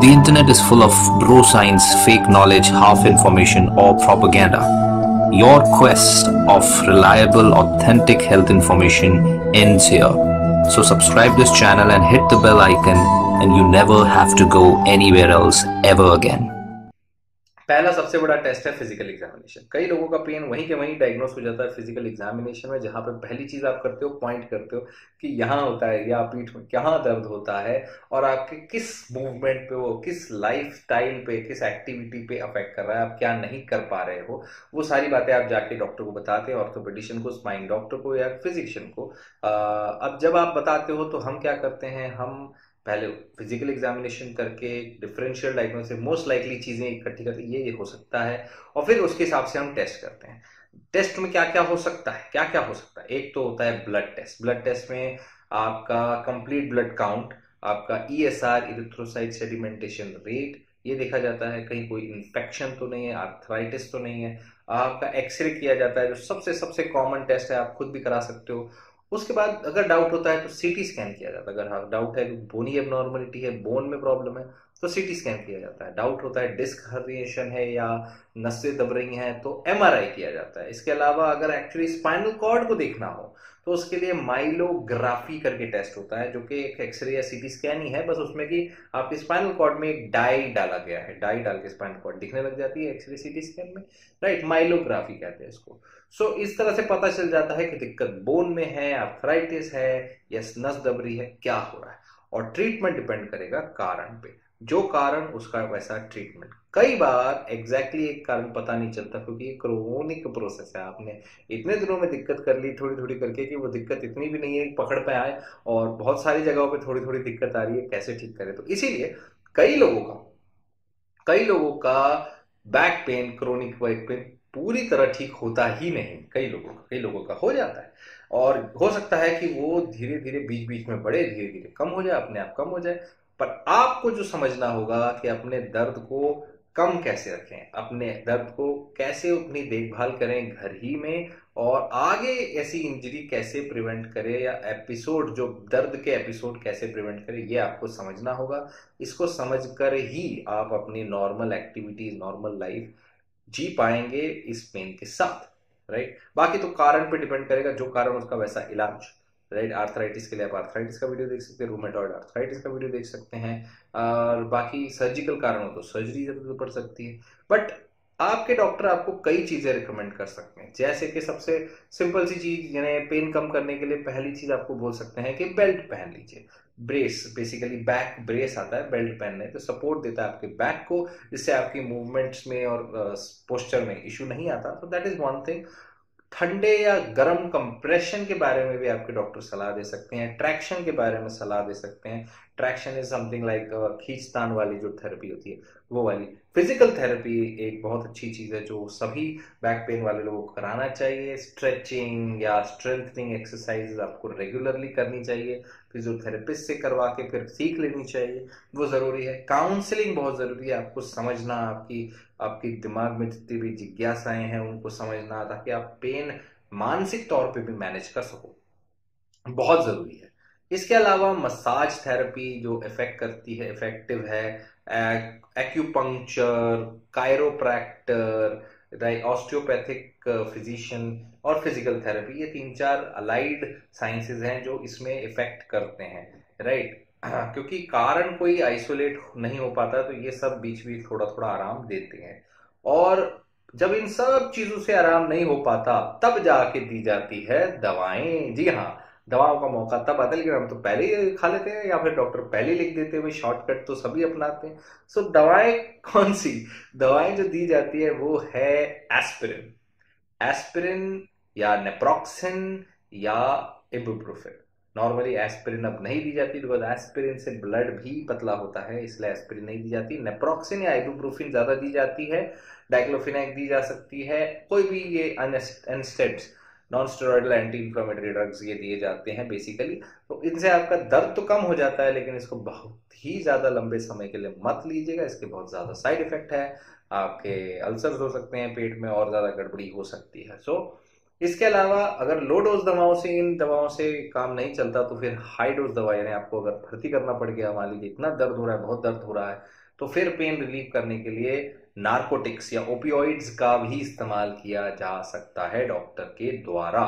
The internet is full of bro science, fake knowledge, half information, or propaganda. Your quest of reliable, authentic health information ends here. So, subscribe this channel and hit the bell icon, and you never have to go anywhere else ever again. पहला सबसे बड़ा test है physical examination कई लोगों का pen वहीं के वहीं डायग्नोस हो जाता है फ़िज़िकल एग्जामिनेशन में, जहाँ पे पहली चीज़ आप करते हो पॉइंट करते हो कि यहाँ होता है, या पीठ में कहाँ दर्द होता है और आपके किस मूवमेंट पे वो किस लाइफ स्टाइल पे, किस एक्टिविटी पे अफेक्ट कर रहा है, आप क्या नहीं कर पा रहे हो, वो सारी बातें आप जाके डॉक्टर को बताते हैं ऑर्थोपेडिशियन को स्पाइन डॉक्टर को, या फिजिशियन को। अब जब आप बताते हो तो हम क्या करते हैं, हम पहले फ़िज़िकल एग्जामिनेशन करके डिफरेंशियल डायग्नोसिस मोस्ट लाइकली चीज़ें इकट्ठी करते ये ये हो सकता है और फिर उसके हिसाब से हम टेस्ट करते हैं। टेस्ट में क्या क्या हो सकता है? क्या क्या हो सकता है? एक तो होता है ब्लड टेस्ट ब्लड टेस्ट में आपका कंप्लीट ब्लड काउंट आपका E S R erythrocyte sedimentation rate ये देखा जाता है। कहीं कोई इन्फेक्शन तो नहीं है आर्थराइटिस तो नहीं है। आपका एक्सरे किया जाता है, जो सबसे सबसे कॉमन टेस्ट है, आप खुद भी करा सकते हो। उसके बाद अगर डाउट होता है तो सीटी स्कैन किया जाता है। अगर हाँ डाउट है कि बोनी एबनॉर्मलिटी है बोन में प्रॉब्लम है तो सीटी स्कैन किया जाता है। डाउट होता है डिस्क हरिएशन है या नसें दब रही हैं तो एमआरआई किया जाता है। इसके अलावा अगर एक्चुअली स्पाइनल कॉर्ड को देखना हो तो उसके लिए माइलोग्राफी करके टेस्ट होता है जो कि एक एक्सरे या सीटी स्कैन ही है। बस उसमें कि आपके स्पाइनल कॉर्ड में एक डाई डाला गया है। डाई डाल के स्पाइनल कॉर्ड दिखने लग जाती है एक्सरे सीटी स्कैन में। राइट माइलोग्राफी कहते हैं इसको। सो so, इस तरह से पता चल जाता है कि दिक्कत बोन में है आर्थराइटिस है या नस दबरी है क्या हो रहा है। और ट्रीटमेंट डिपेंड करेगा कारण पे। जो कारण उसका वैसा ट्रीटमेंट कई बार एग्जैक्टली exactly एक कारण पता नहीं चलता, क्योंकि ये क्रोनिक प्रोसेस है। आपने इतने दिनों में दिक्कत कर ली थोड़ी थोड़ी करके कि वो दिक्कत इतनी भी नहीं है पकड़ पे आए और बहुत सारी जगहों पे थोड़ी थोड़ी दिक्कत आ रही है, कैसे ठीक करें? तो इसीलिए कई लोगों का, कई लोगों का back pain chronic back pain पूरी तरह ठीक होता ही नहीं। कई लोगों का, कई लोगों का हो जाता है। और हो सकता है कि वो धीरे धीरे बीच बीच में बढ़े धीरे धीरे कम हो जाए, अपने आप कम हो जाए। पर आपको जो समझना होगा कि अपने दर्द को कम कैसे रखें, अपने दर्द को कैसे अपनी देखभाल करें घर ही में और आगे ऐसी इंजरी कैसे प्रिवेंट करें या एपिसोड जो दर्द के एपिसोड कैसे प्रिवेंट करें, ये आपको समझना होगा। इसको समझकर ही आप अपनी नॉर्मल एक्टिविटीज़ नॉर्मल लाइफ जी पाएँगे इस पेन के साथ राइट बाकी तो कारण पे डिपेंड करेगा, जो कारण उसका वैसा इलाज। राइट आर्थराइटिस के लिए आप आर्थराइटिस का वीडियो देख सकते हैं रूमेटॉइड आर्थराइटिस का वीडियो देख सकते हैं, और बाकी सर्जिकल कारण हो तो सर्जरी ज़रूरत पड़ सकती है। बट आपके डॉक्टर आपको कई चीज़ें रिकमेंड कर सकते हैं। जैसे कि सबसे सिंपल सी चीज़, यानी पेन कम करने के लिए पहली चीज़ आपको बोल सकते हैं कि बेल्ट पहन लीजिए। ब्रेस बेसिकली बैक ब्रेस आता है बेल्ट पहनने तो सपोर्ट देता है आपके बैक को, जिससे आपकी मूवमेंट्स में और पोस्चर में इशू नहीं आता। तो दैट इज़ वन थिंग ठंडे या गर्म कंप्रेशन के बारे में भी आपके डॉक्टर सलाह दे सकते हैं ट्रैक्शन के बारे में सलाह दे सकते हैं। ट्रैक्शन इज़ समथिंग लाइक खींचतान वाली जो थेरेपी होती है। वो वाली। फ़िज़िकल थेरेपी एक बहुत अच्छी चीज़ है जो सभी बैक पेन वाले लोगों को कराना चाहिए। स्ट्रेचिंग या स्ट्रेंथनिंग एक्सरसाइज आपको रेगुलरली करनी चाहिए। फिजियोथेरेपिस्ट से करवा के फिर सीख लेनी चाहिए। वो ज़रूरी है। काउंसलिंग बहुत ज़रूरी है। आपको समझना, आपकी आपकी दिमाग में जितनी भी जिज्ञासाएँ हैं, उनको समझना ताकि आप पेन मानसिक तौर पे भी मैनेज कर सको। बहुत ज़रूरी है। इसके अलावा मसाज थेरेपी जो इफ़ेक्ट करती है इफ़ेक्टिव है एक्यूपंक्चर कायरोप्रैक्टर ऑस्टियोपैथिक फिजिशियन और फ़िज़िकल थेरेपी ये तीन चार अलाइड साइंसेज हैं जो इसमें इफ़ेक्ट करते हैं राइट क्योंकि कारण कोई आइसोलेट नहीं हो पाता तो ये सब बीच बीच थोड़ा थोड़ा आराम देते हैं। और जब इन सब चीज़ों से आराम नहीं हो पाता, तब जाके दी जाती है दवाएँ। जी हाँ दवाओं का मौका तब आता है, लेकिन हम तो पहले ही खा लेते हैं या फिर डॉक्टर पहले लिख देते हैं शॉर्टकट तो सभी अपनाते हैं। सो दवाएँ कौन सी? दवाएँ जो दी जाती है, वो है एस्पिरिन एस्पिरिन या नेप्रोक्सिन या इबुप्रोफिन नॉर्मली एस्पिरिन अब नहीं दी जाती बिकॉज़ एस्पिरिन से ब्लड भी पतला होता है, इसलिए एस्पिरिन नहीं दी जाती। नेप्रोक्सिन या इबुप्रोफिन ज़्यादा दी जाती है डाइक्लोफिनैक दी जा सकती है, कोई भी ये NSAIDs non steroidal anti inflammatory drugs ये दिए जाते हैं बेसिकली तो इनसे आपका दर्द तो कम हो जाता है, लेकिन इसको बहुत ही ज़्यादा लंबे समय के लिए मत लीजिएगा। इसके बहुत ज़्यादा साइड इफ़ेक्ट है। आपके अल्सर्स हो सकते हैं पेट में, और ज़्यादा गड़बड़ी हो सकती है। सो इसके अलावा अगर लो डोज दवाओं से, इन दवाओं से काम नहीं चलता तो फिर हाई डोज दवा यानी आपको अगर भर्ती करना पड़ गया, मान लीजिए इतना दर्द हो रहा है, बहुत दर्द हो रहा है तो फिर पेन रिलीव करने के लिए नार्कोटिक्स या ओपियोइड्स का भी इस्तेमाल किया जा सकता है डॉक्टर के द्वारा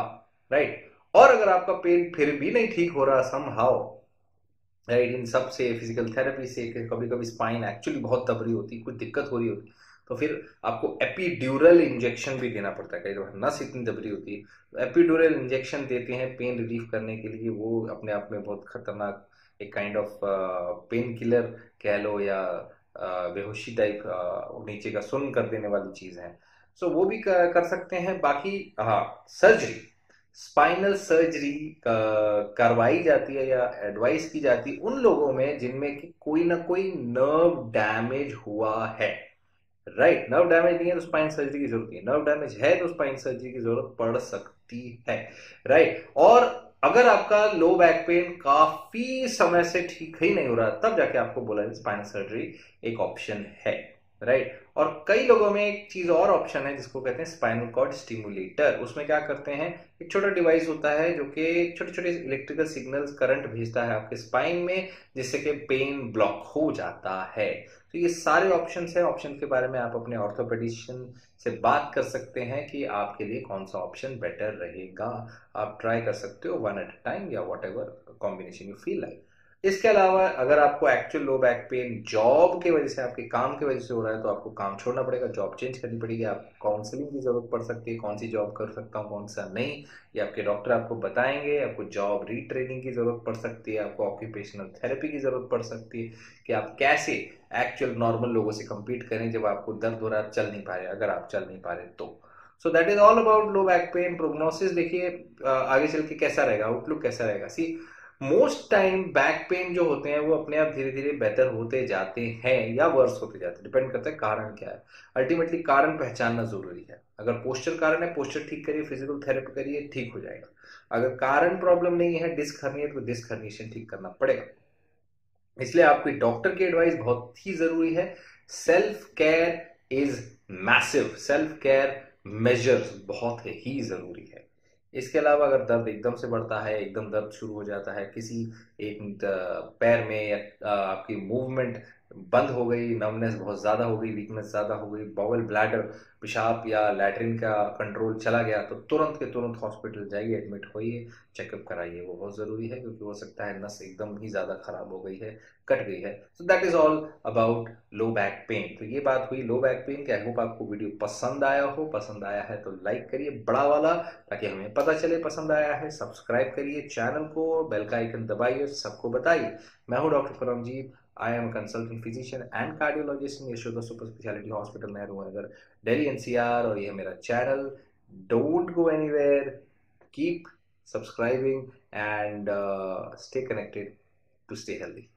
राइट और अगर आपका पेन फिर भी नहीं ठीक हो रहा सम हाउ राइट इन सबसे फ़िज़िकल थेरेपी से कभी कभी स्पाइन एक्चुअली बहुत दब रही होती, कुछ दिक्कत हो रही होती तो फिर आपको एपीड्यूरल इंजेक्शन भी देना पड़ता है। कई बार नस इतनी दबरी होती है तो एपीड्यूरल इंजेक्शन देते हैं पेन रिलीफ करने के लिए, वो अपने आप में बहुत खतरनाक, एक काइंड ऑफ़ पेन किलर कह लो या बेहोशी टाइप नीचे का सुन कर देने वाली चीज़ है। सो वो भी कर, सकते हैं। बाकी हाँ सर्जरी स्पाइनल सर्जरी करवाई जाती है या एडवाइस की जाती है उन लोगों में जिनमें कि कोई ना कोई नर्व डैमेज हुआ है। राइट नर्व डैमेज नहीं है तो स्पाइन सर्जरी की ज़रूरत है। नर्व डैमेज है तो स्पाइन सर्जरी की ज़रूरत पड़ सकती है। राइट और अगर आपका लो बैक पेन काफ़ी समय से ठीक ही नहीं हो रहा, तब जाके आपको बोला स्पाइन सर्जरी एक ऑप्शन है। राइट और कई लोगों में एक चीज़ और ऑप्शन है जिसको कहते हैं स्पाइनल कॉर्ड स्टिमुलेटर उसमें क्या करते हैं? एक छोटा डिवाइस होता है जो कि छोटे छोटे इलेक्ट्रिकल सिग्नल्स करंट भेजता है आपके स्पाइन में, जिससे कि पेन ब्लॉक हो जाता है। तो ये सारे ऑप्शन है। ऑप्शन के बारे में आप अपने ऑर्थोपेडिशियन से बात कर सकते हैं कि आपके लिए कौन सा ऑप्शन बेटर रहेगा। आप ट्राई कर सकते हो वन एट अ टाइम या whatever combination you feel like इसके अलावा अगर आपको actual low back pain job की वजह से, आपके काम की वजह से हो रहा है तो आपको काम छोड़ना पड़ेगा जॉब चेंज करनी पड़ेगी, आप काउंसलिंग की ज़रूरत पड़ सकती है, कौन सी जॉब कर सकता हूँ, कौन सा नहीं, ये आपके डॉक्टर आपको बताएँगे, आपको जॉब रीट्रेनिंग की ज़रूरत पड़ सकती है, आपको ऑक्यूपेशनल थेरेपी की ज़रूरत पड़ सकती है, कि आप कैसे एक्चुअल नॉर्मल लोगों से कम्पीट करें जब आपको दर्द हो रहा है चल नहीं पा रहे, अगर आप चल नहीं पा रहे तो। So that is all about low back pain prognosis देखिए आगे चल के कैसा रहेगा आउटलुक कैसा रहेगा? See most time back pain जो होते हैं, वो अपने आप धीरे धीरे बेहतर होते जाते हैं या वर्स होते जाते हैं डिपेंड करता है कारण क्या है। अल्टीमेटली कारण पहचानना ज़रूरी है। अगर पोस्टर कारण है पोस्टर ठीक करिए फ़िज़िकल थेरेपी करिए, ठीक हो जाएगा। अगर कारण प्रॉब्लम नहीं है डिस्क हर्निएट तो डिस्क हर्निएशन ठीक करना पड़ेगा। इसलिए आपकी डॉक्टर की एडवाइस बहुत ही ज़रूरी है। Self care is massive self care measures बहुत ही ज़रूरी है। इसके अलावा अगर दर्द एकदम से बढ़ता है, एकदम दर्द शुरू हो जाता है, किसी एक पैर में या आपकी मूवमेंट बंद हो गई नर्वनेस बहुत ज़्यादा हो गई वीकनेस ज़्यादा हो गई बॉवल ब्लैडर पेशाब या लैटरिन का कंट्रोल चला गया तो तुरंत के तुरंत हॉस्पिटल जाइए एडमिट होइए चेकअप कराइए। वो बहुत ज़रूरी है, क्योंकि हो सकता है नस एकदम ही ज़्यादा खराब हो गई है, कट गई है। So that is all about low back pain तो ये बात हुई लो बैक पेन की। आई होप आपको वीडियो पसंद आया हो। पसंद आया है तो लाइक करिए, बड़ा वाला, ताकि हमें पता चले पसंद आया है। सब्सक्राइब करिए चैनल को बेल का आइकन दबाइए, सबको बताइए। मैं हूँ doctor Paramjit I am consulting physician and cardiologist in Yashoda super speciality hospital Nehru Nagar Delhi are और यह मेरा channel don't go anywhere keep subscribing and stay connected to stay healthy